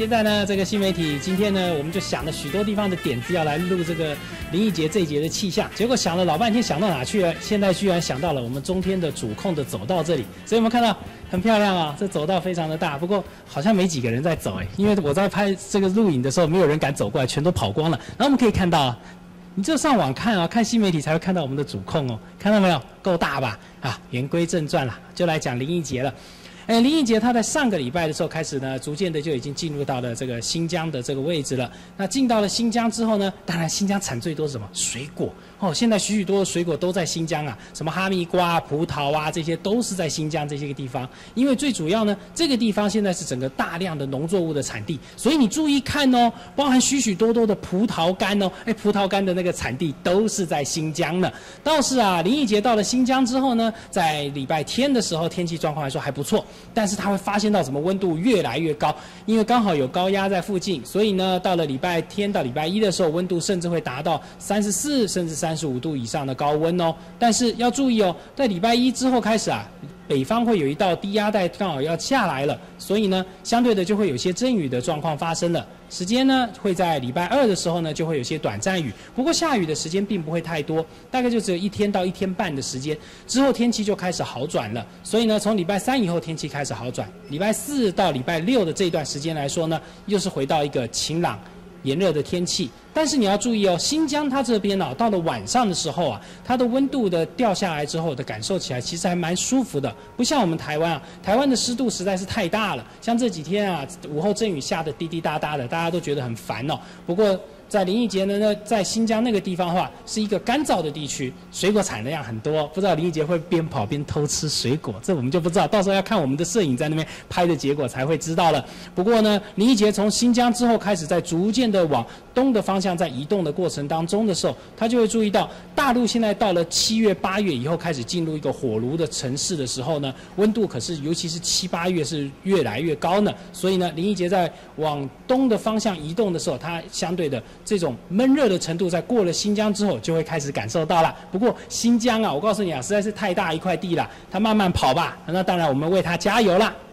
现在呢，这个新媒体今天呢，我们就想了许多地方的点子要来录这个林毅杰这一节的气象，结果想了老半天，想到哪去了？现在居然想到了我们中天的主控的走道这里，所以我们看到很漂亮啊，这走道非常的大，不过好像没几个人在走哎，因为我在拍这个录影的时候，没有人敢走过来，全都跑光了。然后我们可以看到啊，你就上网看啊，看新媒体才会看到我们的主控哦，看到没有？够大吧？啊，言归正传了，就来讲林毅杰了。哎，林义杰他在上个礼拜的时候开始呢，逐渐的就已经进入到了这个新疆的这个位置了。那进到了新疆之后呢，当然新疆产最多是什么？水果哦。现在许许多多水果都在新疆啊，什么哈密瓜、葡萄啊，这些都是在新疆这些个地方。因为最主要呢，这个地方现在是整个大量的农作物的产地，所以你注意看哦，包含许许多多的葡萄干哦。哎，葡萄干的那个产地都是在新疆呢。倒是啊，林义杰到了新疆之后呢，在礼拜天的时候，天气状况来说还不错。但是他会发现到什么温度越来越高，因为刚好有高压在附近，所以呢，到了礼拜天到礼拜一的时候，温度甚至会达到三十四甚至三十五度以上的高温哦。但是要注意哦，在礼拜一之后开始啊。北方会有一道低压带刚好要下来了，所以呢，相对的就会有些阵雨的状况发生了。时间呢会在礼拜二的时候呢就会有些短暂雨，不过下雨的时间并不会太多，大概就只有一天到一天半的时间。之后天气就开始好转了，所以呢，从礼拜三以后天气开始好转。礼拜四到礼拜六的这段时间来说呢，又是回到一个晴朗。炎热的天气，但是你要注意哦，新疆它这边呢，到了晚上的时候啊，它的温度的掉下来之后的感受起来其实还蛮舒服的，不像我们台湾啊，台湾的湿度实在是太大了，像这几天啊，午后阵雨下的滴滴答答的，大家都觉得很烦哦。不过。在林义杰呢，那在新疆那个地方的话，是一个干燥的地区，水果产量很多。不知道林义杰会边跑边偷吃水果，这我们就不知道，到时候要看我们的摄影在那边拍的结果才会知道了。不过呢，林义杰从新疆之后开始，在逐渐的往东的方向在移动的过程当中的时候，他就会注意到大陆现在到了七月八月以后开始进入一个火炉的城市的时候呢，温度可是尤其是七八月是越来越高呢。所以呢，林义杰在往东的方向移动的时候，它相对的。这种闷热的程度，在过了新疆之后，就会开始感受到了。不过新疆啊，我告诉你啊，实在是太大一块地了，它慢慢跑吧。那当然，我们为它加油了。